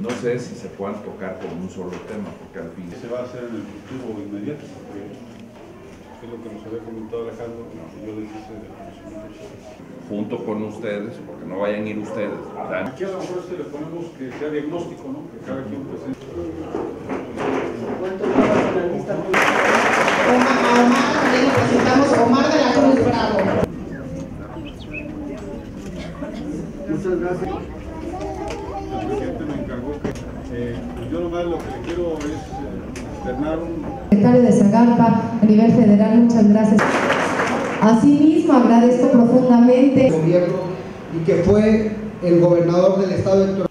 No sé si se puedan tocar con un solo tema, porque al fin... se va a hacer en el futuro inmediato, porque es lo que nos había comentado Alejandro, yo les hice de conocimiento Junto con ustedes, porque no vayan a ir ustedes. ¿verdad? Aquí a lo mejor este le ponemos que sea diagnóstico, ¿no? Que cada quien presente. ¿Cuánto? Omar, Omar, presentamos, Omar de la Cruz Bravo. Muchas gracias. Yo nomás lo que le quiero es eh, externar un secretario de Zagarpa a nivel federal, muchas gracias. Asimismo, agradezco profundamente gobierno y que fue el gobernador del estado Héctor